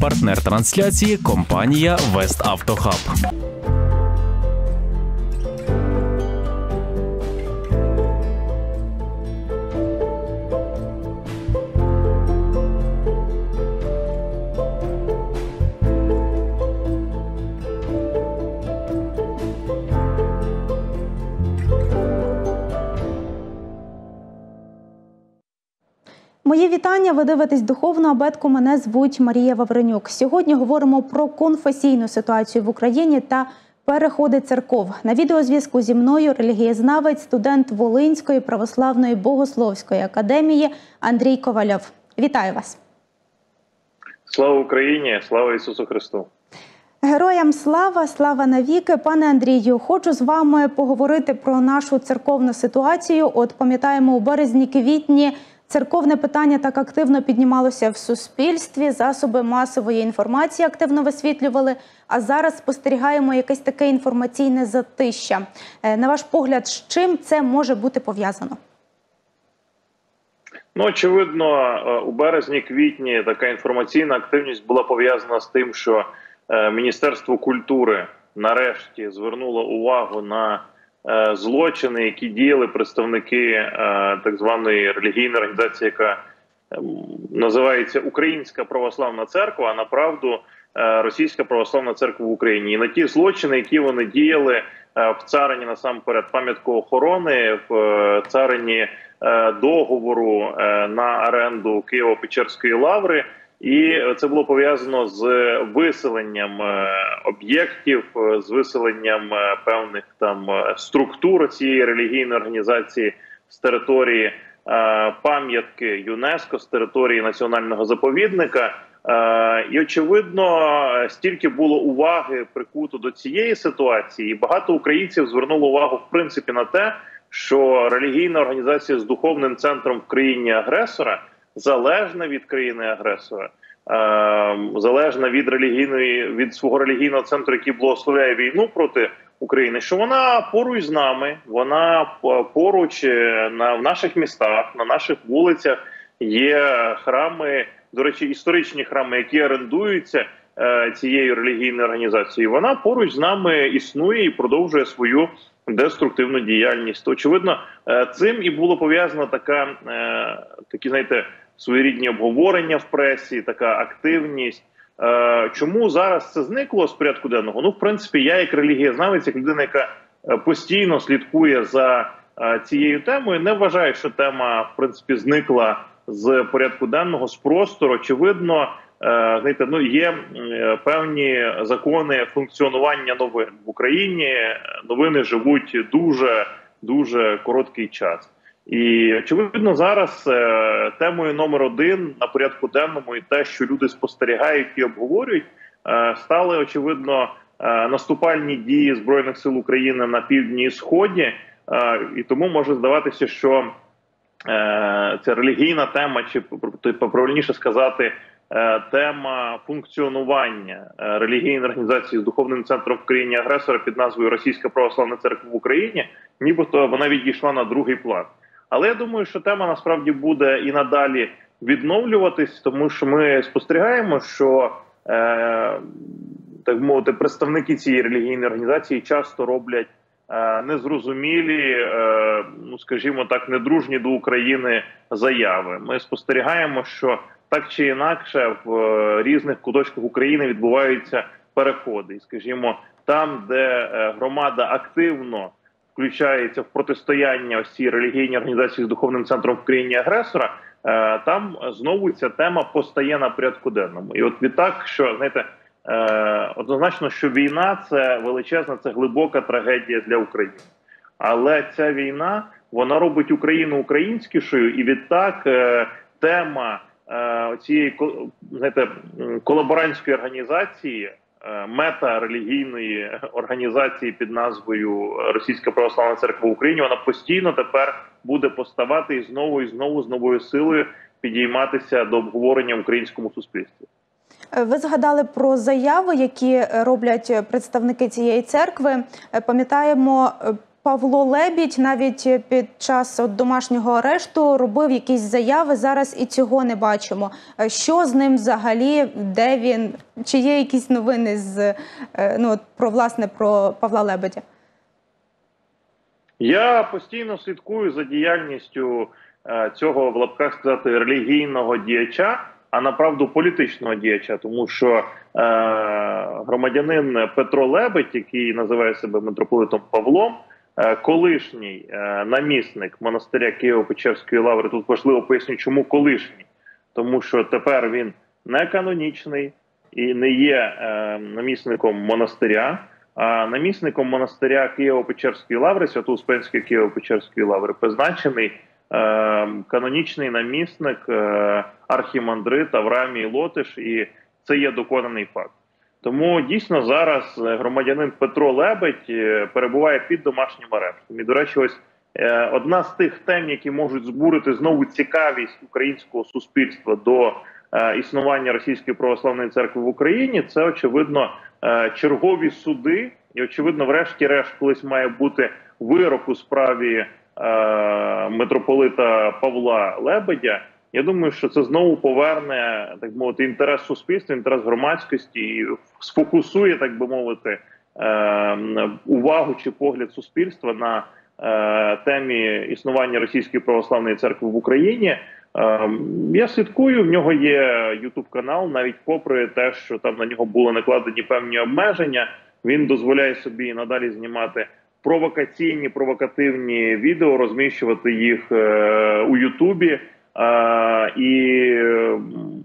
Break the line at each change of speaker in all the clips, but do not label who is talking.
Партнер трансляції компанія Веставтохаб.
Мої вітання. Ви дивитесь духовну абетку. Мене звуть Марія Вавренюк. Сьогодні говоримо про конфесійну ситуацію в Україні та переходи церков. На відеозв'язку зі мною релігієзнавець, студент Волинської православної богословської академії Андрій Ковальов. Вітаю вас.
Слава Україні! Слава Ісусу Христу!
Героям слава, слава навіки, пане Андрію. Хочу з вами поговорити про нашу церковну ситуацію. От пам'ятаємо, у березні-квітні Церковне питання так активно піднімалося в суспільстві, засоби масової інформації активно висвітлювали. А зараз спостерігаємо якесь таке інформаційне затища. Е, на ваш погляд, з чим це може бути пов'язано?
Ну, очевидно, е, у березні-квітні така інформаційна активність була пов'язана з тим, що е, Міністерство культури нарешті звернуло увагу на злочини, які діяли представники е, так званої релігійної організації, яка ем, називається Українська православна церква, а направду е, Російська православна церква в Україні. І на ті злочини, які вони діяли в царині насамперед пам'ятку охорони, в царині договору на оренду Києво-Печерської лаври. І це було пов'язано з виселенням е, об'єктів, е, з виселенням е, певних там структур цієї релігійної організації з території пам'ятки ЮНЕСКО з території національного заповідника. І очевидно, стільки було уваги прикуто до цієї ситуації, і багато українців звернуло увагу в принципі на те, що релігійна організація з духовним центром в країні агресора залежна від країни-агресора, ем, залежна від релігійної від свого релігійного центру, який благословляє війну проти України, що вона поруч з нами, вона поруч е, на в наших містах, на наших вулицях є храми. До речі, історичні храми, які орендуються е, цією релігійною організацією, вона поруч з нами існує і продовжує свою деструктивну діяльність. Очевидно, е, цим і було пов'язано така е, такі, знаєте, своєрідні обговорення в пресі, така активність. Е, чому зараз це зникло з порядку денного? Ну, в принципі, я як релігієзнавець, як людина, яка е, постійно слідкує за е, цією темою, не вважаю, що тема в принципі зникла з порядку денного з простору. Очевидно, знаєте, ну є певні закони функціонування новин в Україні. Новини живуть дуже дуже короткий час. І очевидно, зараз е, темою номер один на порядку денному і те, що люди спостерігають і обговорюють, е, стали очевидно е, наступальні дії збройних сил України на півдні і сході, і тому може здаватися, що ця релігійна тема, чи правильніше сказати, тема функціонування релігійної організації з духовним центром в країні агресора під назвою Російська православна церква в Україні, нібито вона відійшла на другий план. Але я думаю, що тема насправді буде і надалі відновлюватись, тому що ми спостерігаємо, що е, так мовити представники цієї релігійної організації часто роблять е, незрозумілі, е, ну скажімо так, недружні до України заяви. Ми спостерігаємо, що так чи інакше в е, різних куточках України відбуваються переходи, і скажімо, там, де е, громада активно включається в протистояння цій релігійній організації з духовним центром в країні агресора, е, там знову ця тема постає на порядку денному. І от відтак, що знаєте, е, однозначно, що війна це величезна, це глибока трагедія для України. Але ця війна вона робить Україну українськішою, і відтак е, тема цієї знаєте, колаборантської організації. Е, мета релігійної організації під назвою Російська православна церква в Україні вона постійно тепер буде поставати і знову і знову з новою силою підійматися до обговорення в українському суспільстві.
Е, ви згадали про заяви, які роблять представники цієї церкви. Е, пам'ятаємо Павло Лебідь навіть під час от домашнього арешту робив якісь заяви. Зараз і цього не бачимо. Е, Що з ним взагалі? Де він? Чи є якісь новини з е, ну про власне про Павла Лебедя?
Я постійно слідкую за діяльністю е, цього в лапках сказати релігійного діяча, а направду політичного діяча, тому що е, громадянин Петро Лебедь, який називає себе митрополитом Павлом, е, колишній е, намісник монастиря Києво-Печерської лаври. Тут важливо поясню, чому колишній, тому що тепер він не канонічний і не є е, намісником монастиря. А намісником монастиря Києво-Печерської лаври, Свято-Успенської Києво-Печерської лаври, призначений е, канонічний намісник е, архімандрит Авраамій Лотиш, і це є доконаний факт. Тому дійсно зараз е, громадянин Петро Лебедь е, перебуває під домашнім арештом. І, до речі, ось е, одна з тих тем, які можуть збурити знову цікавість українського суспільства до існування Російської православної церкви в Україні, це очевидно чергові суди, і очевидно, врешті-решт, колись має бути вирок у справі митрополита Павла Лебедя. Я думаю, що це знову поверне так мовити інтерес суспільства, інтерес громадськості і сфокусує, так би мовити, е, увагу чи погляд суспільства на е, темі існування Російської православної церкви в Україні. Е, Я слідкую. В нього є Ютуб канал, навіть попри те, що там на нього були накладені певні обмеження. Він дозволяє собі надалі знімати провокаційні провокативні відео, розміщувати їх е, у Ютубі. І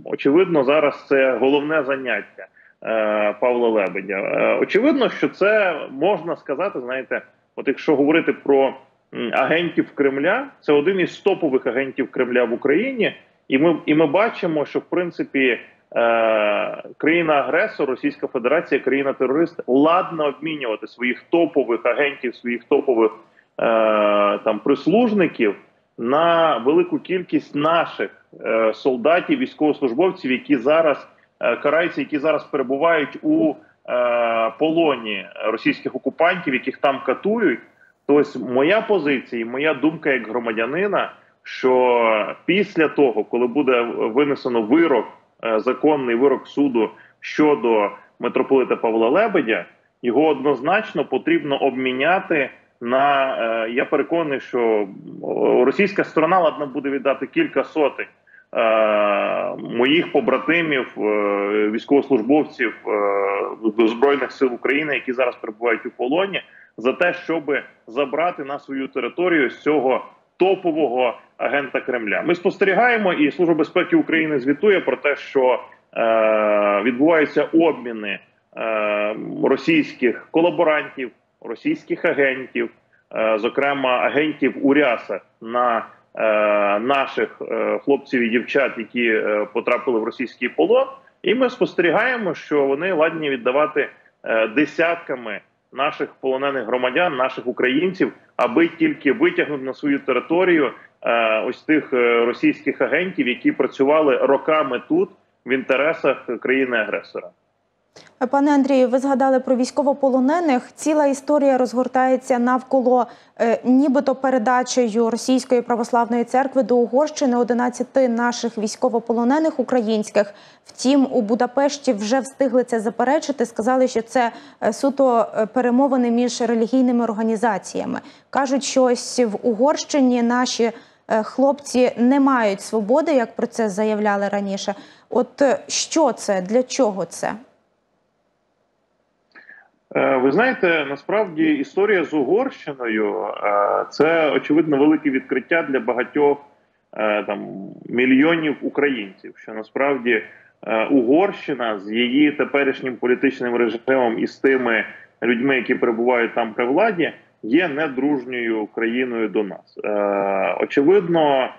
очевидно, зараз це головне заняття е, Павла Лебедя. Е, очевидно, що це можна сказати. Знаєте, от якщо говорити про агентів Кремля, це один із топових агентів Кремля в Україні, і ми і ми бачимо, що в принципі. Е, країна-агресор, Російська Федерація, країна-терорист ладна обмінювати своїх топових агентів, своїх топових там прислужників на велику кількість наших е, солдатів, військовослужбовців, які зараз е, караються, які зараз перебувають у е, полоні російських окупантів, яких там катують. Тобто, моя позиція, і моя думка як громадянина, що після того, коли буде винесено вирок, законний вирок суду щодо митрополита Павла Лебедя, його однозначно потрібно обміняти на е, я переконаний, що російська сторона ладна буде віддати кілька сотень е, моїх побратимів, е, військовослужбовців збройних сил України, які зараз перебувають у полоні, за те, щоб забрати на свою територію з цього топового агента Кремля. Ми спостерігаємо, і Служба безпеки України звітує про те, що відбуваються обміни російських колаборантів, російських агентів, е, зокрема агентів УРЯСа на е, наших е, хлопців і дівчат, які потрапили в російський полон. І ми спостерігаємо, що вони ладні віддавати десятками наших полонених громадян, наших українців, аби тільки витягнути на свою територію ось тих російських агентів, які працювали роками тут в інтересах країни-агресора.
Пане Андрію, ви згадали про військовополонених. Ціла історія розгортається навколо е, нібито передачею Російської православної церкви до Угорщини 11 наших військовополонених українських. Втім, у Будапешті вже встигли це заперечити. Сказали, що це е, суто е, перемовини між релігійними організаціями. кажуть, що ось в Угорщині наші е, хлопці не мають свободи, як про це заявляли раніше. От що це для чого це?
Е, Ви знаєте, насправді історія з Угорщиною е, це очевидно велике відкриття для багатьох е, там мільйонів українців. Що насправді Угорщина з її теперішнім політичним режимом і з тими людьми, які перебувають там при владі, є недружньою країною до нас. Очевидно,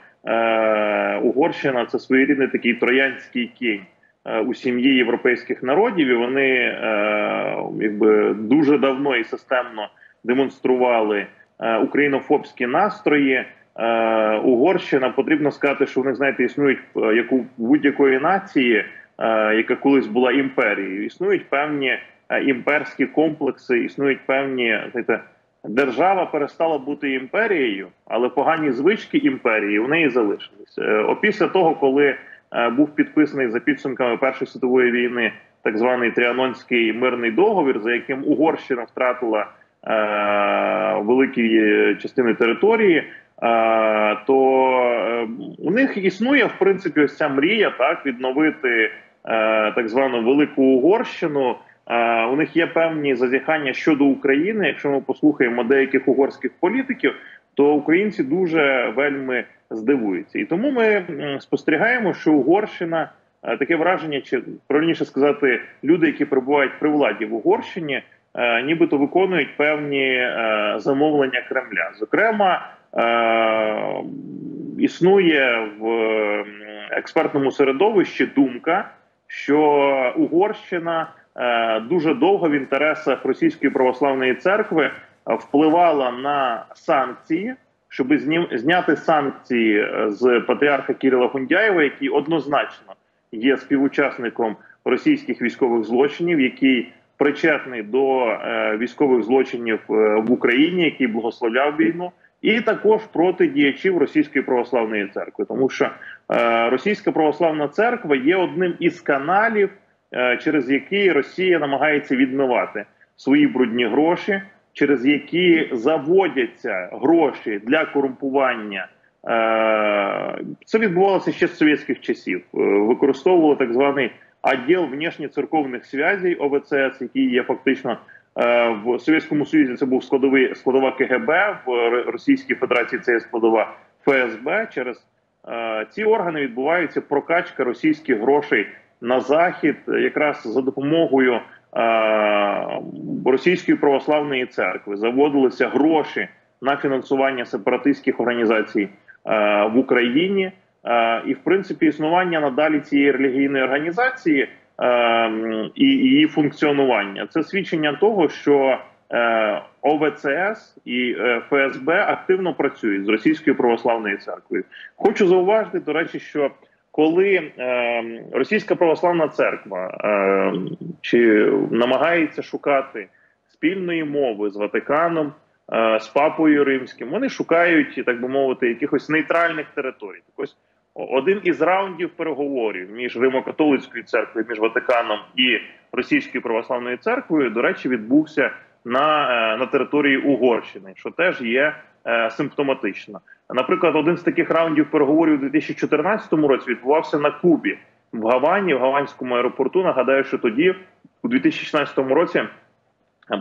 Угорщина це своєрідний такий троянський кінь. Е, у сім'ї європейських народів, і вони е, якби дуже давно і системно демонстрували е, українофобські настрої. Угорщина потрібно сказати, що вони знаєте, існують як у будь-якої нації, яка колись була імперією. Існують певні імперські комплекси, існують певні знаєте, держава перестала бути імперією, але погані звички імперії в неї залишились. Опісля того, коли був підписаний за підсумками Першої світової війни так званий Тріанонський мирний договір, за яким Угорщина втратила е, великі частини території. Е, то е, у них існує в принципі ось ця мрія так відновити е, так звану велику Угорщину. У них є певні зазіхання щодо України. Якщо ми послухаємо деяких угорських політиків, то українці дуже вельми здивуються, і тому ми спостерігаємо, що Угорщина таке враження, чи правильніше сказати, люди, які перебувають при владі в Угорщині, нібито виконують певні замовлення Кремля. Зокрема, існує в експертному середовищі думка, що Угорщина. Е, дуже довго в інтересах російської православної церкви е, впливала на санкції, щоб зняти санкції е, з патріарха Кирила Гундяєва, який однозначно є співучасником російських військових злочинів, який причетний до військових злочинів в Україні, який благословляв війну. І також проти діячів російської православної церкви, тому що е, російська православна церква є одним із каналів Е, через які Росія намагається відмивати свої брудні гроші, через які заводяться гроші для корумпування. Е, це відбувалося ще з совєтських часів. Е, використовували так званий відділ внішньоцерковних зв'язей ОВЦС, який є фактично в Совєтському Союзі. Це був складовий складова КГБ в Російській Федерації. Це є складова ФСБ. Через ці органи відбувається прокачка російських грошей на захід, якраз за допомогою е, російської православної церкви. Заводилися гроші на фінансування сепаратистських організацій е, в Україні, е, і в принципі існування надалі цієї релігійної організації е, і її функціонування. Це свідчення того, що е, ОВЦС і е, ФСБ активно працюють з російською православною церквою. Хочу зауважити до речі, що коли е, російська православна церква е, чи намагається шукати спільної мови з Ватиканом, е, з Папою Римським, вони шукають, так би мовити, якихось нейтральних територій. Так ось один із раундів переговорів між Римо-католицькою церквою, між Ватиканом і Російською православною церквою, до речі, відбувся на, е, на території Угорщини, що теж є е, симптоматично. Наприклад, один з таких раундів переговорів у 2014 році відбувався на Кубі в Гавані, в Гаванському аеропорту. Нагадаю, що тоді, у 2016 році,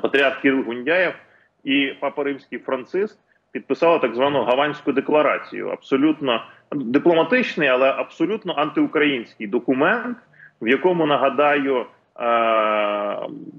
патріарх Кирил Гундяєв і папа Римський Франциск підписали так звану Гаванську декларацію. Абсолютно дипломатичний, але абсолютно антиукраїнський документ, в якому нагадаю, е,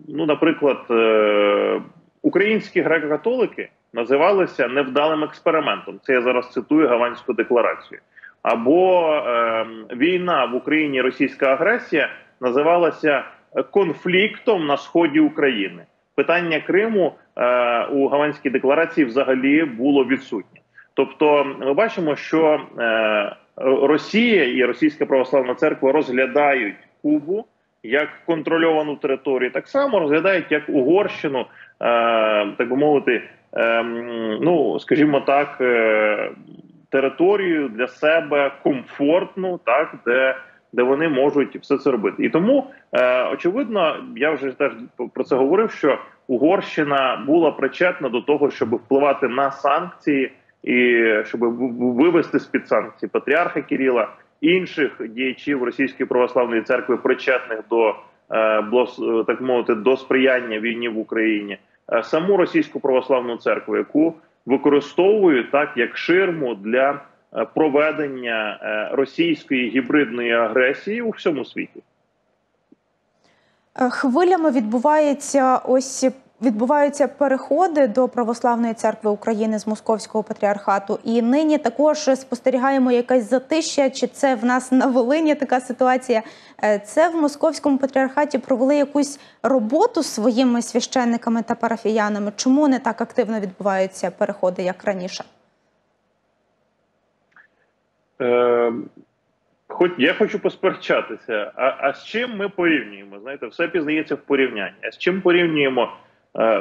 ну, наприклад, е, українські греко-католики називалися невдалим експериментом. Це я зараз цитую Гаванську декларацію. Або е, війна в Україні, російська агресія називалася конфліктом на сході України. Питання Криму е, у Гаванській декларації взагалі було відсутнє. Тобто, ми бачимо, що е, Росія і Російська православна церква розглядають Кубу як контрольовану територію, так само розглядають як Угорщину, е, так би мовити, ну скажімо так, е, територію для себе комфортну, так де де вони можуть все це робити, і тому е, очевидно, я вже теж про це говорив. Що Угорщина була причетна до того, щоб впливати на санкції і щоб вивести з під санкцій патріарха Кирила, інших діячів Російської православної церкви, причетних до е, так мовити до сприяння війні в Україні. Е, саму російську православну церкву, яку використовують так як ширму для е, проведення е, російської гібридної агресії у всьому світі.
Хвилями відбувається ось відбуваються переходи до православної церкви України з московського патріархату. І нині також спостерігаємо якась затища. Чи це в нас на Волині така ситуація? Е, це в московському патріархаті провели якусь роботу з своїми священниками та парафіянами. Чому не так активно відбуваються переходи, як раніше?
Е, Хоч я хочу посперечатися, а а з чим ми порівнюємо? Знаєте, все пізнається в порівнянні. А з чим порівнюємо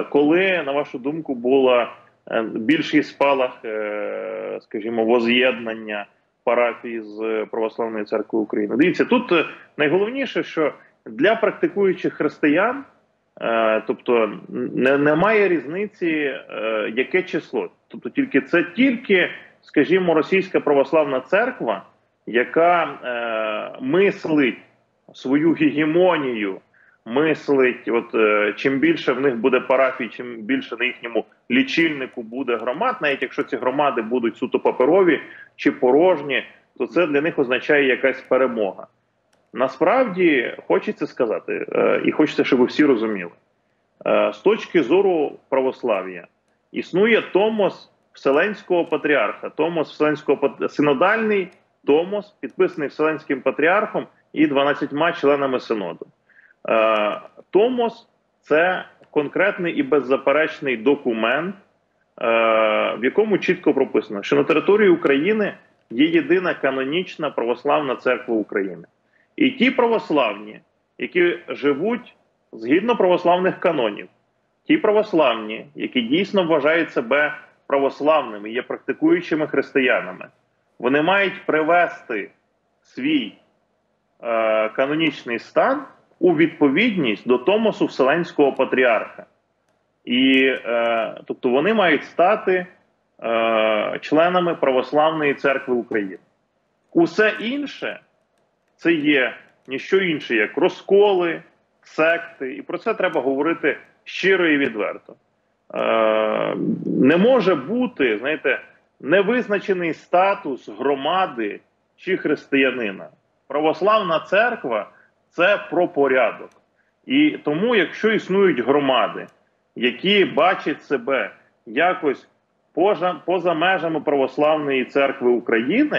коли, на вашу думку, було е, більший спалах, е, скажімо, воз'єднання парафії з православною церквою України? Дивіться, тут найголовніше, що для практикуючих християн, тобто немає різниці, яке число, тобто тільки це тільки, скажімо, російська православна церква, яка мислить свою гегемонію мислить, от е, чим більше в них буде парафій, чим більше на їхньому лічильнику буде громад, навіть якщо ці громади будуть суто паперові чи порожні, то це для них означає якась перемога. Насправді хочеться сказати, е, і хочеться, щоб ви всі розуміли, е, з точки зору православ'я існує Томос Вселенського патріарха, Томос Вселенського синодальний Томос, підписаний Вселенським патріархом і 12 членами синоду. Е, Томос це конкретний і беззаперечний документ, е, в якому чітко прописано, що на території України є єдина канонічна православна церква України. І ті православні, які живуть згідно православних канонів, ті православні, які дійсно вважають себе православними, є практикуючими християнами, вони мають привести свій е, канонічний стан у відповідність до Томосу Вселенського патріарха. І е, тобто вони мають стати е, членами Православної церкви України. Усе інше це є ніщо інше, як розколи, секти, і про це треба говорити щиро і відверто. Е, Не може бути, знаєте, невизначений статус громади чи християнина. Православна церква це про порядок. І тому, якщо існують громади, які бачать себе якось поза, межами православної церкви України,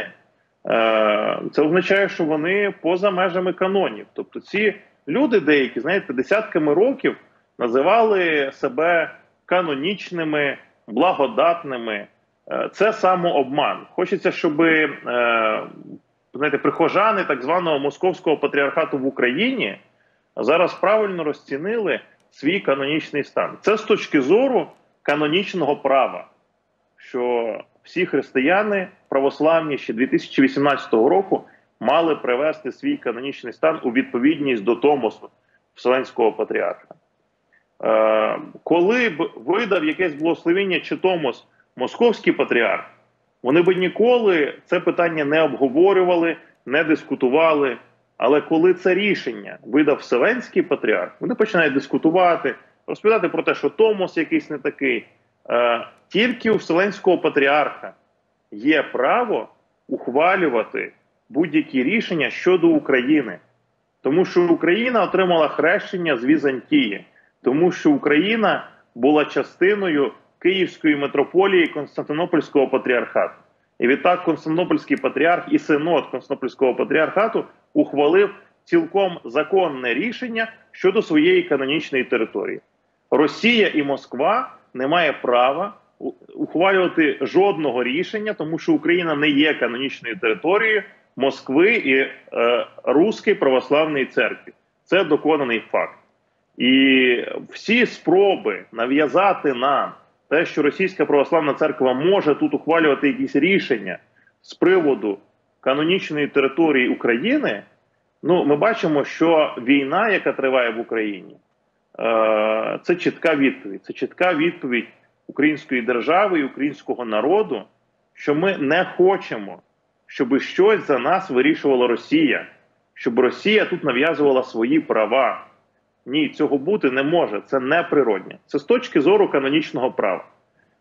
е, це означає, що вони поза межами канонів. Тобто, ці люди, деякі, знаєте, десятками років називали себе канонічними, благодатними. Е, це самообман. Хочеться, щоб е, знаєте, прихожани так званого московського патріархату в Україні зараз правильно розцінили свій канонічний стан. Це з точки зору канонічного права, що всі християни православні ще 2018 року мали привести свій канонічний стан у відповідність до Томосу Вселенського патріарха. Е, коли б видав якесь благословення чи Томос Московський патріарх, вони би ніколи це питання не обговорювали, не дискутували. Але коли це рішення видав Вселенський патріарх, вони починають дискутувати, розповідати про те, що Томос якийсь не такий. Е, Тільки у Вселенського патріарха є право ухвалювати будь-які рішення щодо України, тому що Україна отримала хрещення з Візантії, тому що Україна була частиною Київської митрополії Константинопольського патріархату. І відтак Константинопольський патріарх і синод Константинопольського патріархату ухвалив цілком законне рішення щодо своєї канонічної території. Росія і Москва не має права ухвалювати жодного рішення, тому що Україна не є канонічною територією Москви і е, Руської православної церкви. Це доконаний факт. І всі спроби нав'язати нам те, що Російська православна церква може тут ухвалювати якісь рішення з приводу канонічної території України, ну ми бачимо, що війна, яка триває в Україні, е, це чітка відповідь. Це чітка відповідь української держави і українського народу, що ми не хочемо, щоб щось за нас вирішувала Росія, щоб Росія тут нав'язувала свої права. Ні, цього бути не може. Це неприродне. Це з точки зору канонічного права.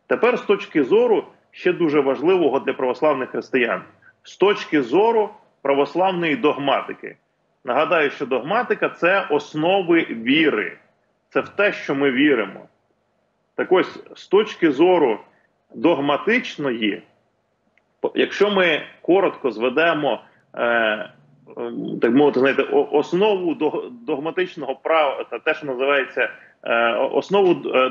Тепер, з точки зору ще дуже важливого для православних християн, з точки зору православної догматики. Нагадаю, що догматика це основи віри, це в те, що ми віримо. Так ось, з точки зору догматичної, якщо ми коротко зведемо. Е, так мовити, знаєте, основу догматичного права, та те, що називається е, основу е,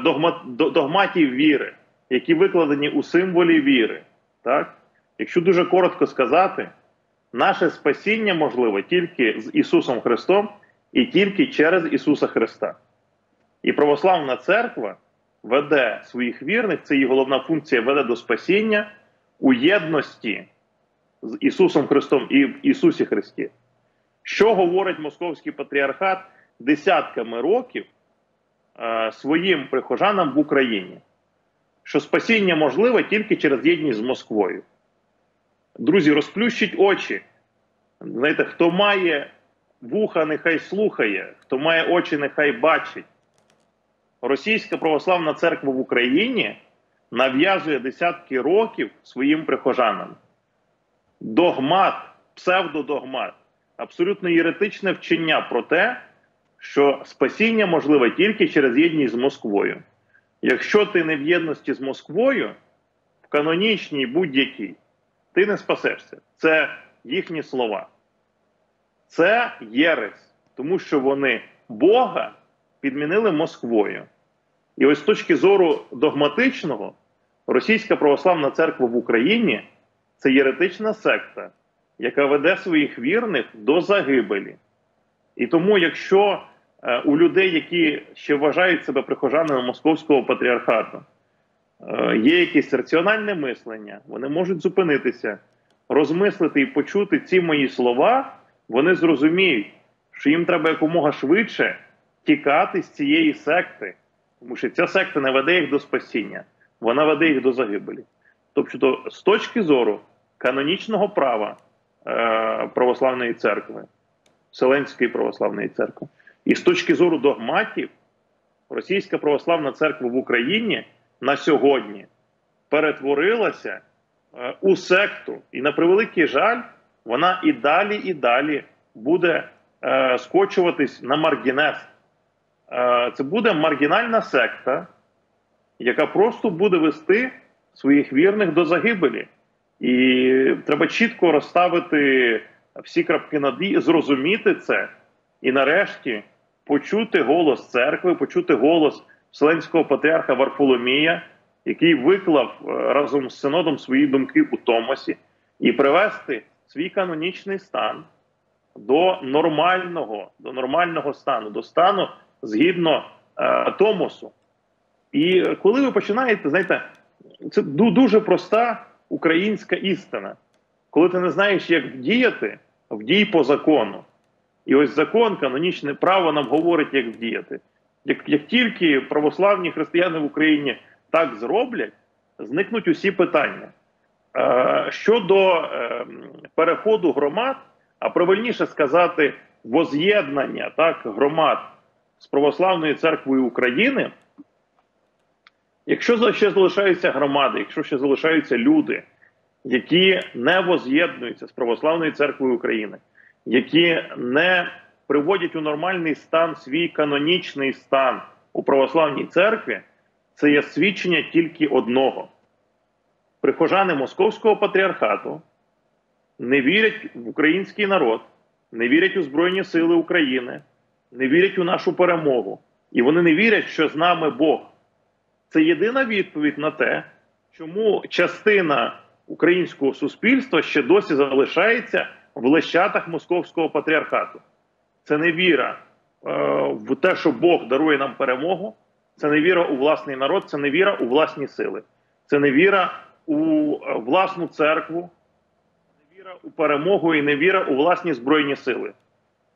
догматів віри, які викладені у символі віри. Так? Якщо дуже коротко сказати, наше спасіння можливе тільки з Ісусом Христом і тільки через Ісуса Христа. І православна церква веде своїх вірних, це її головна функція веде до спасіння у єдності з Ісусом Христом і в Ісусі Христі. Що говорить Московський патріархат десятками років е, своїм прихожанам в Україні? Що спасіння можливе тільки через єдність з Москвою. Друзі, розплющіть очі. Знаєте, хто має вуха, нехай слухає, хто має очі, нехай бачить. Російська православна церква в Україні нав'язує десятки років своїм прихожанам. Догмат, псевдодогмат, абсолютно єретичне вчення про те, що спасіння можливе тільки через єдність з Москвою. Якщо ти не в єдності з Москвою, в канонічній будь-якій, ти не спасешся. Це їхні слова. Це єресь, тому що вони Бога підмінили Москвою. І ось з точки зору догматичного, Російська православна церква в Україні це єретична секта, яка веде своїх вірних до загибелі. І тому, якщо е, у людей, які ще вважають себе прихожанами московського патріархату, е, є якесь раціональне мислення, вони можуть зупинитися, розмислити і почути ці мої слова, вони зрозуміють, що їм треба якомога швидше тікати з цієї секти, тому що ця секта не веде їх до спасіння, вона веде їх до загибелі. Тобто, з точки зору канонічного права е, православної церкви, Вселенської православної церкви, і з точки зору догматів, Російська православна церква в Україні на сьогодні перетворилася е, у секту, і на превеликий жаль, вона і далі, і далі буде е, скочуватись на маргінес. Це буде маргінальна секта, яка просто буде вести своїх вірних до загибелі. І треба чітко розставити всі крапки над «і», зрозуміти це і нарешті почути голос церкви, почути голос Вселенського патріарха Варфоломія, який виклав е, разом з синодом свої думки у Томосі, і привести свій канонічний стан до нормального, до нормального стану, до стану згідно е, Томосу. І коли ви починаєте, знаєте, це дуже проста українська істина. Коли ти не знаєш, як вдіяти, вдій по закону. І ось закон, канонічне право нам говорить, як вдіяти. Як, як тільки православні християни в Україні так зроблять, зникнуть усі питання. Е, щодо е, переходу громад, а правильніше сказати, воз'єднання так, громад з православною церквою України. Якщо ще залишаються громади, якщо ще залишаються люди, які не воз'єднуються з православною церквою України, які не приводять у нормальний стан свій канонічний стан у православній церкві, це є свідчення тільки одного: прихожани Московського патріархату не вірять в український народ, не вірять у Збройні Сили України, не вірять у нашу перемогу, і вони не вірять, що з нами Бог. Це єдина відповідь на те, чому частина українського суспільства ще досі залишається в лещатах московського патріархату. Це не віра е, в те, що Бог дарує нам перемогу, це не віра у власний народ, це не віра у власні сили, це не віра у е, власну церкву, це не віра у перемогу і не віра у власні збройні сили.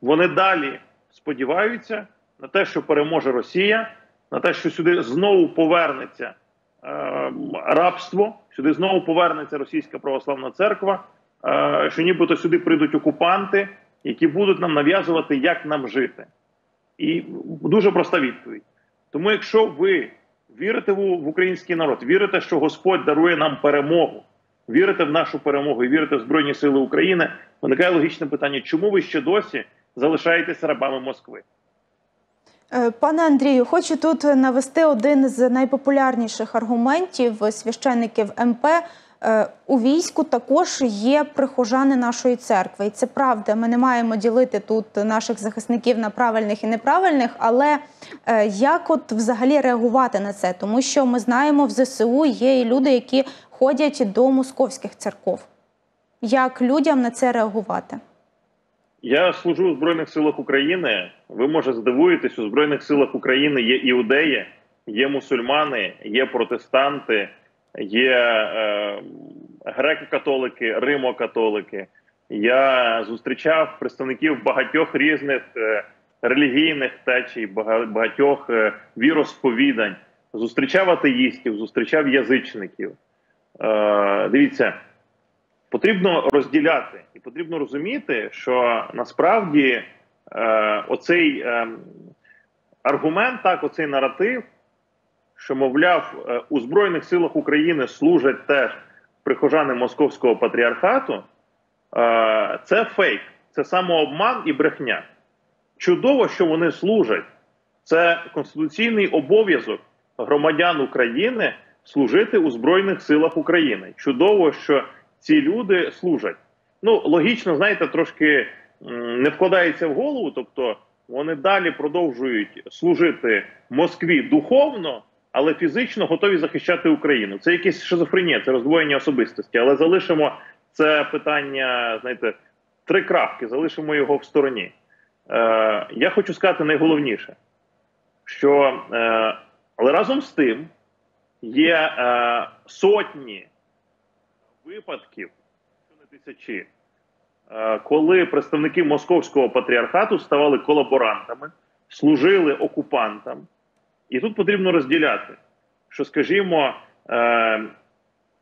Вони далі сподіваються на те, що переможе Росія на те, що сюди знову повернеться е, рабство, сюди знову повернеться російська православна церква, е, що нібито сюди прийдуть окупанти, які будуть нам нав'язувати, як нам жити. І дуже проста відповідь. Тому, якщо ви вірите в, в український народ, вірите, що Господь дарує нам перемогу, вірите в нашу перемогу і вірите в Збройні Сили України, виникає логічне питання, чому ви ще досі залишаєтеся рабами Москви?
Е, пане Андрію, хочу тут навести один з найпопулярніших аргументів священників МП. Е, у війську також є прихожани нашої церкви, і це правда. Ми не маємо ділити тут наших захисників на правильних і неправильних. Але е, як от взагалі реагувати на це? Тому що ми знаємо, в ЗСУ є і люди, які ходять до московських церков. Як людям на це реагувати?
Я служу у Збройних силах України. Ви може здивуєтесь, у Збройних силах України є іудеї, є мусульмани, є протестанти, є е, греко-католики, римо-католики. Я зустрічав представників багатьох різних е, релігійних течій, багатьох е, віросповідань, зустрічав атеїстів, зустрічав язичників. Е, дивіться, потрібно розділяти потрібно розуміти, що насправді е, оцей е, аргумент, так, оцей наратив, що, мовляв, е, у Збройних силах України служать теж прихожани Московського патріархату, е, це фейк, це самообман і брехня. Чудово, що вони служать. Це конституційний обов'язок громадян України служити у Збройних силах України. Чудово, що ці люди служать. Ну, логічно, знаєте, трошки не вкладається в голову, тобто вони далі продовжують служити Москві духовно, але фізично готові захищати Україну. Це якась шизофренія, це роздвоєння особистості. Але залишимо це питання, знаєте, три крапки, залишимо його в стороні. Е, я хочу сказати найголовніше, що е, але разом з тим є е, сотні випадків, тисячі, е, коли представники московського патріархату ставали колаборантами, служили окупантам. І тут потрібно розділяти, що, скажімо, е,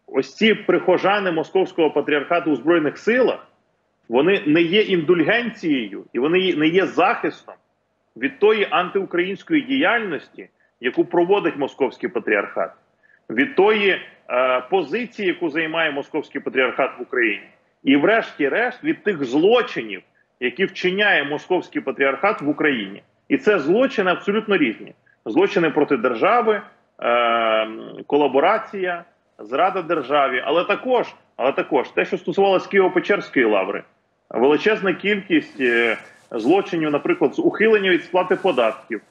ось ці прихожани московського патріархату у Збройних силах, вони не є індульгенцією і вони не є захистом від тої антиукраїнської діяльності, яку проводить московський патріархат, від тої позиції, яку займає московський патріархат в Україні, і, врешті-решт, від тих злочинів, які вчиняє московський патріархат в Україні. І це злочини абсолютно різні: злочини проти держави, е, колаборація, зрада державі, але також, але також те, що стосувалося Києво-Печерської лаври, величезна кількість е, злочинів, наприклад, з ухилення від сплати податків,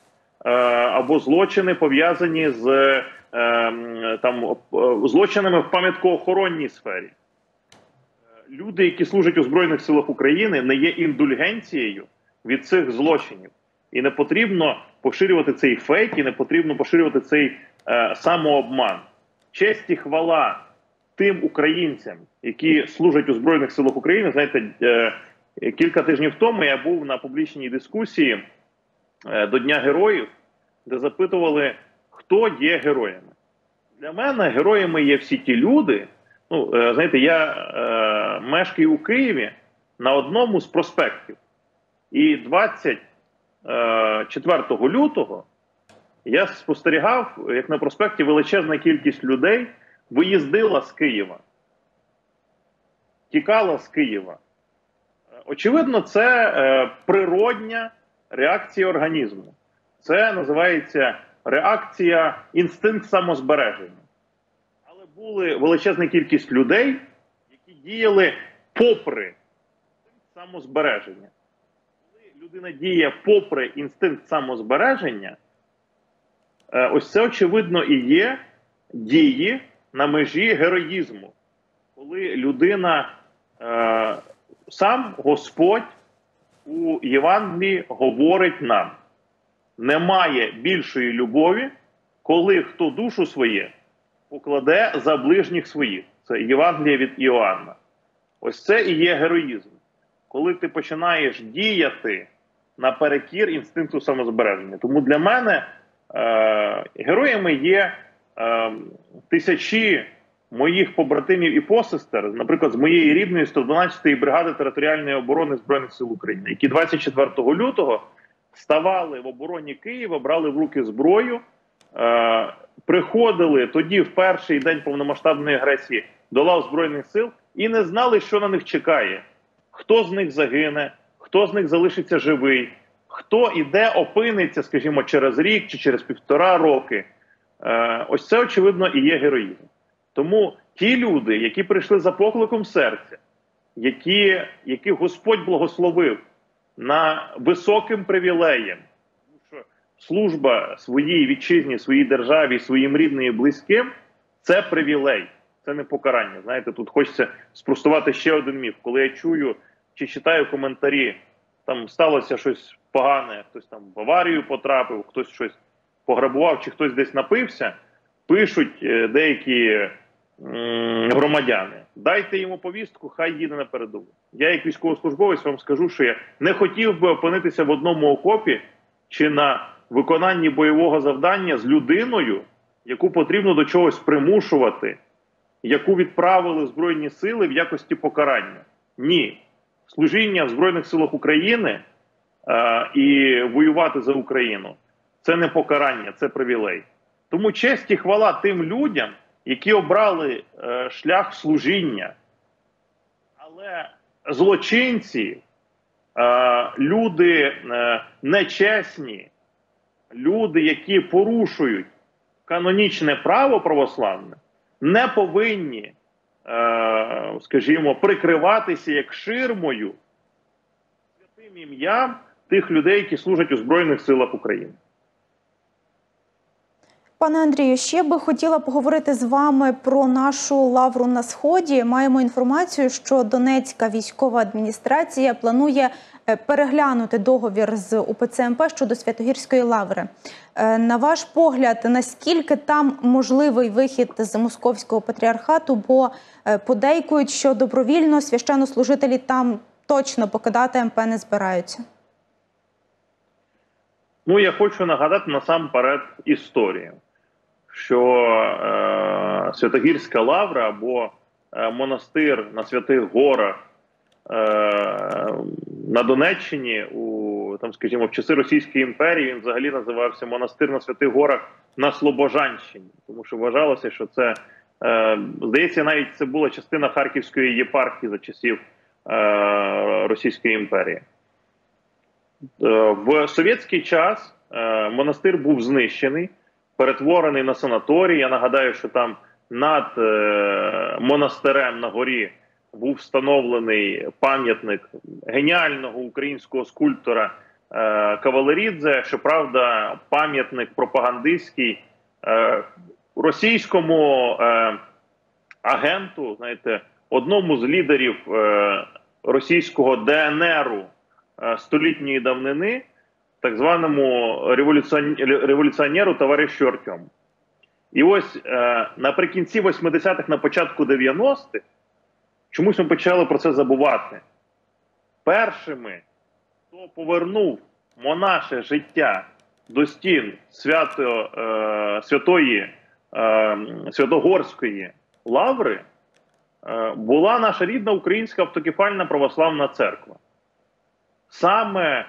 е, або злочини пов'язані з е, там е, злочинами в пам'яткоохоронній сфері. Е, Люди, які служать у Збройних силах України, не є індульгенцією від цих злочинів. І не потрібно поширювати цей фейк, і не потрібно поширювати цей е, самообман. Честь і хвала тим українцям, які служать у Збройних силах України. Знаєте, е, кілька тижнів тому я був на публічній дискусії е, до Дня Героїв, де запитували, хто є героями. Для мене героями є всі ті люди. Ну, е, знаєте, я е, мешкаю у Києві на одному з проспектів. І 24 лютого я спостерігав, як на проспекті величезна кількість людей виїздила з Києва, тікала з Києва. Е, Очевидно, це е, природня реакція організму. Це називається реакція інстинкт самозбереження. Але були величезна кількість людей, які діяли попри інстинкт самозбереження. Коли людина діє попри інстинкт самозбереження, е, ось це очевидно і є дії на межі героїзму, коли людина е, сам Господь у Євангелії говорить нам: немає більшої любові, коли хто душу своє покладе за ближніх своїх. Це Євангеліє від Іоанна. Ось це і є героїзм. Коли ти починаєш діяти наперекір інстинкту самозбереження. Тому для мене е, героями є е, тисячі моїх побратимів і посестер, наприклад, з моєї рідної 112-ї бригади територіальної оборони Збройних сил України, які 24 лютого ставали в обороні Києва, брали в руки зброю, е, приходили тоді, в перший день повномасштабної агресії, до лав Збройних сил і не знали, що на них чекає. Хто з них загине, хто з них залишиться живий, хто і де опиниться, скажімо, через рік чи через півтора роки. Е, ось це очевидно і є героїзм. Тому ті люди, які прийшли за покликом серця, які, яких Господь благословив на високим привілеєм, тому що служба своїй вітчизні, своїй державі, своїм рідним і близьким це привілей, це не покарання. Знаєте, тут хочеться спростувати ще один міф. Коли я чую чи читаю коментарі там сталося щось погане, хтось там в аварію потрапив, хтось щось пограбував, чи хтось десь напився, пишуть е, деякі громадяни. Дайте йому повістку, хай їде на передову. Я, як військовослужбовець, вам скажу, що я не хотів би опинитися в одному окопі чи на виконанні бойового завдання з людиною, яку потрібно до чогось примушувати, яку відправили Збройні сили в якості покарання. Ні. Служіння в Збройних силах України е, і воювати за Україну це не покарання, це привілей. Тому честь і хвала тим людям, які обрали е, шлях служіння. Але злочинці, е, люди е, нечесні, люди, які порушують канонічне право православне, не повинні, е, скажімо, прикриватися як ширмою святим ім'ям тих людей, які служать у Збройних силах України.
Пане Андрію, ще би хотіла поговорити з вами про нашу лавру на сході. Маємо інформацію, що Донецька військова адміністрація планує е, переглянути договір з УПЦ МП щодо Святогірської лаври. Е, На ваш погляд, наскільки там можливий вихід з московського патріархату? Бо е, подейкують, що добровільно священнослужителі там точно покидати МП не збираються.
Ну, я хочу нагадати насамперед історію, що е, Святогірська лавра або е, монастир на Святих Горах е, на Донеччині, у там, скажімо, в часи Російської імперії він взагалі називався монастир на Святих Горах на Слобожанщині, тому що вважалося, що це е, здається, навіть це була частина Харківської єпархії за часів е, Російської імперії. Е, В совєтський час е, монастир був знищений, перетворений на санаторій. Я нагадаю, що там над е, монастирем на горі був встановлений пам'ятник геніального українського скульптора е, Кавалерідзе. Щоправда, пам'ятник пропагандистський е, російському е, агенту, знаєте, одному з лідерів е, російського ДНРу е, столітньої давнини, так званому революціонеру товаришу Артему. І ось е, наприкінці 80-х, на початку 90-х, чомусь ми почали про це забувати. Першими, хто повернув монаше життя до стін свято, е, святої е, Святогорської лаври, е, була наша рідна Українська автокефальна православна церква. Саме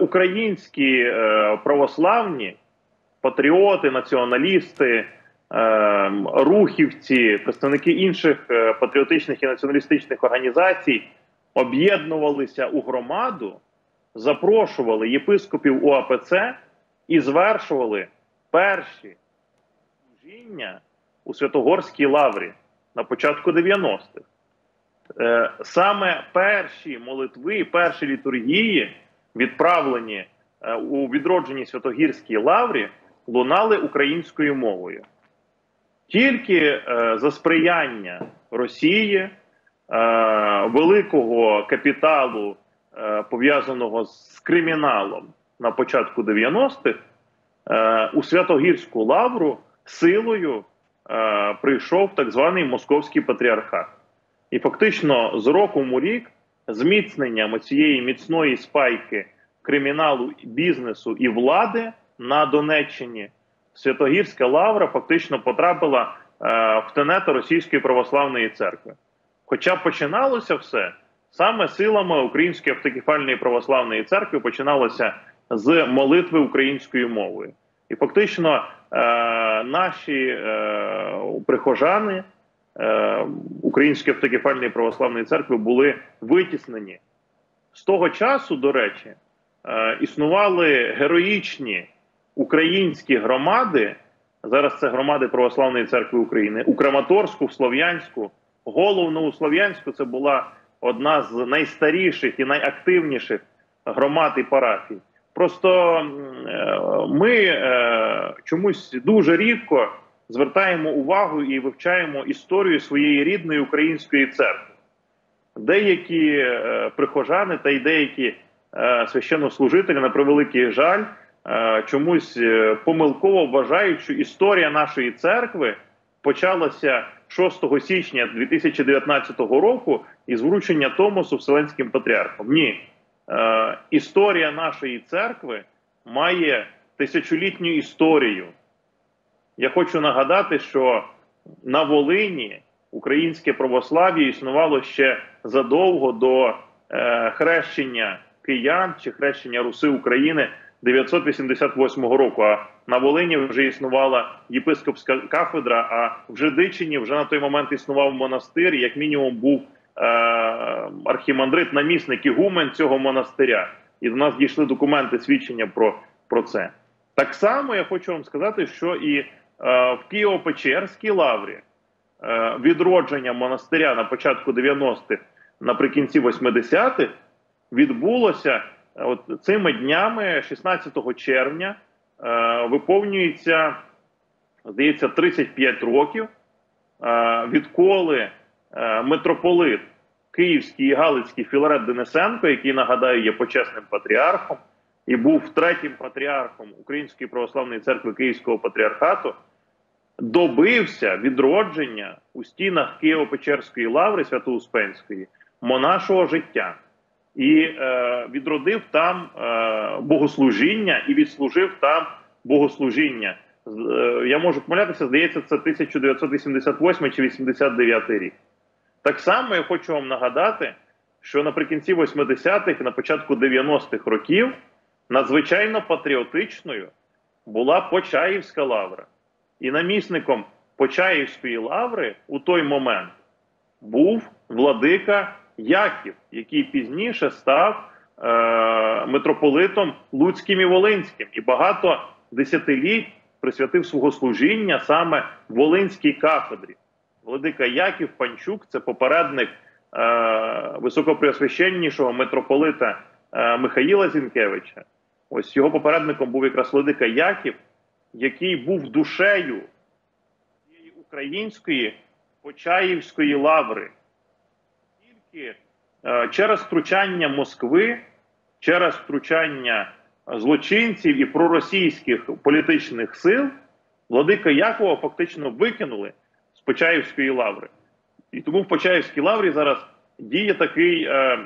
українські е, православні патріоти, націоналісти, е, рухівці, представники інших е, патріотичних і націоналістичних організацій об'єднувалися у громаду, запрошували єпископів УАПЦ і звершували перші служіння у Святогорській лаврі на початку 90-х. Е, Саме перші молитви, перші літургії, відправлені е, у відродженій Святогірській лаврі, лунали українською мовою. Тільки е, за сприяння Росії, е, великого капіталу, пов'язаного з криміналом на початку 90-х, е, у Святогірську лавру силою прийшов так званий московський патріархат. І фактично з року у рік зміцненням цієї міцної спайки криміналу, бізнесу і влади на Донеччині Святогірська лавра фактично потрапила е, в тенета Російської православної церкви. Хоча починалося все саме силами Української автокефальної православної церкви, починалося з молитви українською мовою. І фактично е, наші е, прихожани Української автокефальної православної церкви були витіснені. З того часу, до речі, е, існували героїчні українські громади. Зараз це громади Православної церкви України у Краматорську, в Слов'янську. Головно у Слов'янську це була одна з найстаріших і найактивніших громад і парафій. Просто е, ми е, чомусь дуже рідко звертаємо увагу і вивчаємо історію своєї рідної української церкви. Деякі е, прихожани та й деякі е, священнослужителі, на превеликий жаль, е, чомусь помилково вважають, що історія нашої церкви почалася 6 січня 2019 року із вручення Томосу Вселенським патріархом. Ні, історія нашої церкви має тисячолітню історію. Я хочу нагадати, що на Волині українське православ'я існувало ще задовго до е, хрещення киян чи хрещення Руси України 988 року. А на Волині вже існувала єпископська кафедра. А в Жидичині вже на той момент існував монастир. Як мінімум, був е, архімандрит, намісник ігумен цього монастиря. І до нас дійшли документи свідчення про, про це. Так само я хочу вам сказати, що і в Києво-Печерській лаврі е, відродження монастиря на початку 90-х, наприкінці 80-х, відбулося е, от цими днями, 16 червня, е, виповнюється, здається, 35 років, е, відколи е, митрополит Київський і Галицький Філарет Денисенко, який нагадаю є почесним патріархом, і був третім патріархом Української православної церкви Київського патріархату, добився відродження у стінах Києво-Печерської лаври Свято-Успенської монашого життя і е, відродив там е, богослужіння і відслужив там богослужіння. Е, я можу помилятися, здається, це 1988 чи 89 рік. Так само я хочу вам нагадати, що наприкінці 80-х, на початку 90-х років надзвичайно патріотичною була Почаївська лавра. І намісником Почаївської лаври у той момент був владика Яків, який пізніше став е- митрополитом Луцьким і Волинським, і багато десятиліть присвятив свого служіння саме Волинській кафедрі. Владика Яків Панчук це попередник е- високопреосвященнішого митрополита е- Михаїла Зінкевича. Ось його попередником був якраз владика Яків, який був душею цієї української Почаївської лаври. Тільки е, через втручання Москви, через втручання злочинців і проросійських політичних сил, владика Якова фактично викинули з Почаївської лаври. І тому в Почаївській лаврі зараз діє такий, е, е,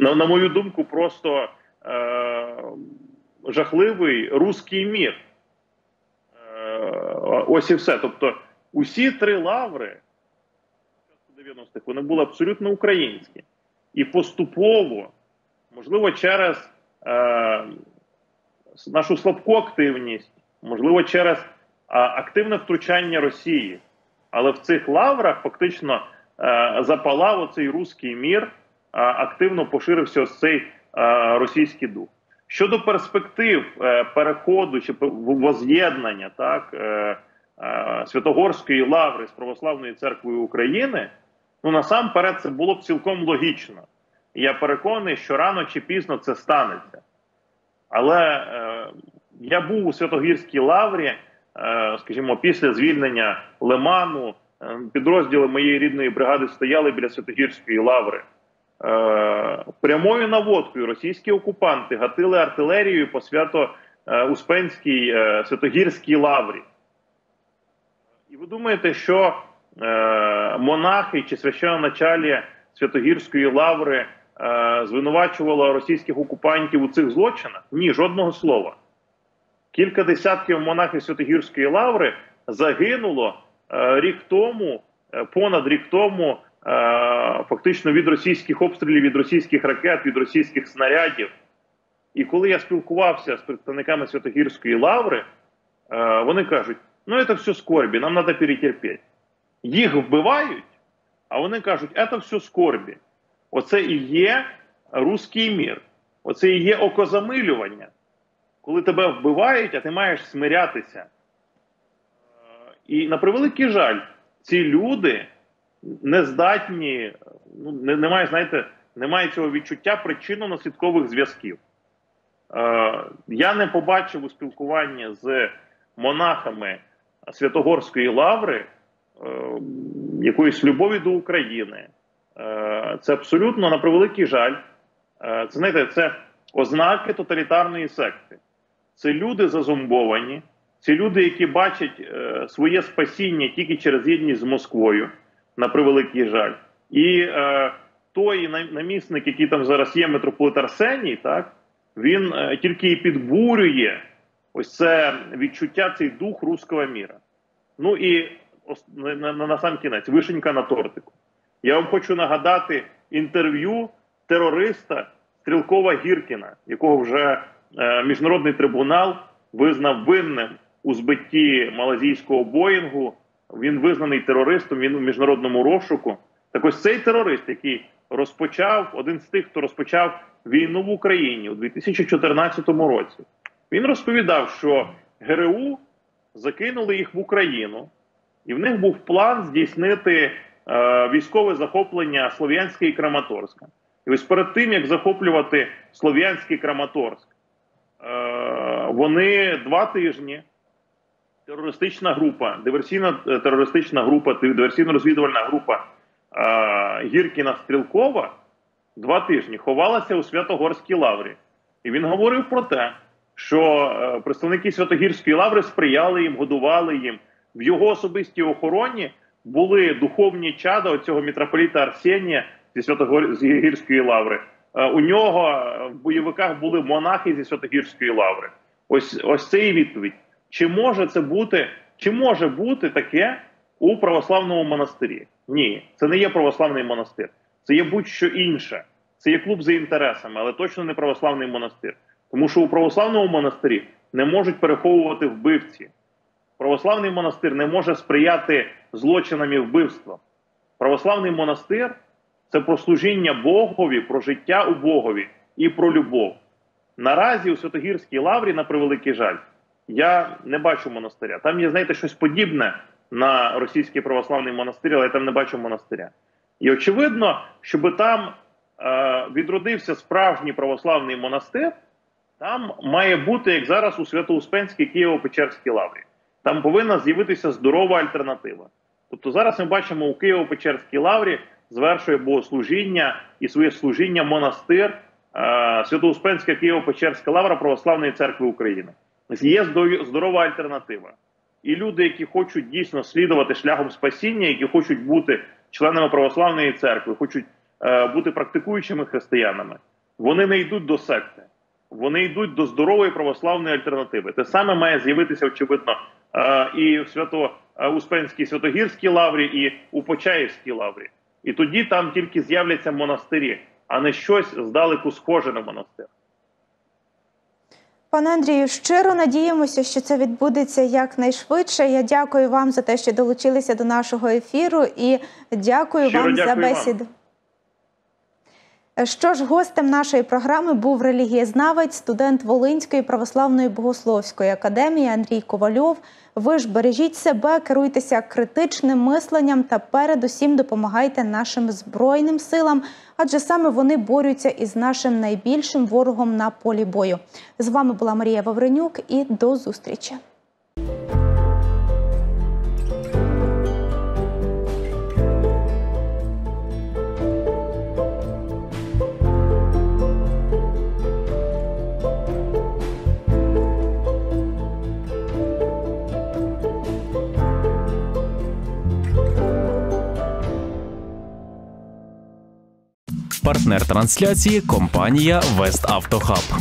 на, на мою думку, просто е, жахливий руський мір. Е, ось і все. Тобто, усі три лаври 90-х вони були абсолютно українські. І поступово, можливо, через е, нашу слабку активність, можливо, через е, активне втручання Росії. Але в цих лаврах фактично е, запалав оцей руський мір, е, активно поширився цей е, російський дух. Щодо перспектив е, переходу чи воз'єднання так, е, е, Святогорської лаври з Православною церквою України, ну насамперед це було б цілком логічно. Я переконаний, що рано чи пізно це станеться. Але е, я був у Святогірській лаврі, е, скажімо, після звільнення Лиману. Е, підрозділи моєї рідної бригади стояли біля Святогірської лаври. Е, прямою наводкою російські окупанти гатили артилерією по свято-успенській е, Святогірській лаврі. І ви думаєте, що е, монахи чи священноначалі Святогірської лаври е, звинувачувало російських окупантів у цих злочинах? Ні, жодного слова. Кілька десятків монахів Святогірської лаври загинуло е, рік тому, е, понад рік тому, е, фактично від російських обстрілів, від російських ракет, від російських снарядів. І коли я спілкувався з представниками Святогірської лаври, е, вони кажуть: ну це все скорбі, нам треба перетерпіти. Їх вбивають, а вони кажуть, це все скорбі. Оце і є руський мір, оце і є окозамилювання. Коли тебе вбивають, а ти маєш смирятися. Е, І на превеликий жаль, ці люди не здатні, ну, не, немає, знаєте, немає цього відчуття причинно-наслідкових зв'язків. Е, я не побачив у спілкуванні з монахами Святогорської лаври е, якоїсь любові до України, Е, це абсолютно на превеликий жаль. Е, це знаєте, це ознаки тоталітарної секти. Це люди зазумбовані, це люди, які бачать е, своє спасіння тільки через єдність з Москвою, на превеликий жаль. І е, той намісник, який там зараз є, митрополит Арсеній, так він е, тільки і підбурює ось це відчуття, цей дух руського міра. Ну і на, на, на сам кінець вишенька на тортику. Я вам хочу нагадати інтерв'ю терориста Стрілкова Гіркіна, якого вже е, міжнародний трибунал визнав винним у збитті малазійського Боїнгу. Він визнаний терористом. Він у міжнародному розшуку. Так ось цей терорист, який розпочав один з тих, хто розпочав війну в Україні у 2014 році. Він розповідав, що ГРУ закинули їх в Україну, і в них був план здійснити е, військове захоплення Слов'янська і Краматорська. І ось перед тим як захоплювати Слов'янський Краматорськ, е, вони два тижні. Терористична група, диверсійна е, терористична група, диверсійно-розвідувальна група е, Гіркіна Стрілкова два тижні ховалася у Святогорській лаврі, і він говорив про те, що е, представники Святогірської лаври сприяли їм, годували їм в його особистій охороні. Були духовні чада цього мітрополіта Арсенія зі Святогірської лаври. Е, у нього в бойовиках були монахи зі Святогірської лаври. Ось ось це і відповідь. Чи може це бути, чи може бути таке у православному монастирі? Ні, це не є православний монастир, це є будь-що інше. Це є клуб за інтересами, але точно не православний монастир. Тому що у православному монастирі не можуть переховувати вбивці. Православний монастир не може сприяти злочинам і вбивствам. Православний монастир це про служіння Богові, про життя у Богові і про любов. Наразі у Святогірській лаврі, на превеликий жаль, я не бачу монастиря. Там є, знаєте, щось подібне на російський православний монастир, але я там не бачу монастиря. І очевидно, щоб там е, відродився справжній православний монастир, там має бути, як зараз у Свято-Успенській Києво-Печерській лаврі. Там повинна з'явитися здорова альтернатива. Тобто зараз ми бачимо у Києво-Печерській лаврі звершує богослужіння і своє служіння монастир е, Свято-Успенська Києво-Печерська лавра Православної церкви України. Є здорова альтернатива. І люди, які хочуть дійсно слідувати шляхом спасіння, які хочуть бути членами православної церкви, хочуть е, бути практикуючими християнами, вони не йдуть до секти, вони йдуть до здорової православної альтернативи. Те саме має з'явитися, очевидно, е, і в Свято-Успенській Святогірській лаврі, і у Почаївській лаврі. І тоді там тільки з'являться монастирі, а не щось здалеку схоже на монастир.
Пане Андрію, щиро надіємося, що це відбудеться якнайшвидше. Я дякую вам за те, що долучилися до нашого ефіру, і дякую щиро вам дякую за бесіду. Вам. Що ж, гостем нашої програми був релігієзнавець, студент Волинської православної богословської академії Андрій Ковальов. Ви ж бережіть себе, керуйтеся критичним мисленням та передусім допомагайте нашим збройним силам, адже саме вони борються із нашим найбільшим ворогом на полі бою. З вами була Марія Вавренюк і до зустрічі.
Партнер трансляції компанія Вест Автохаб.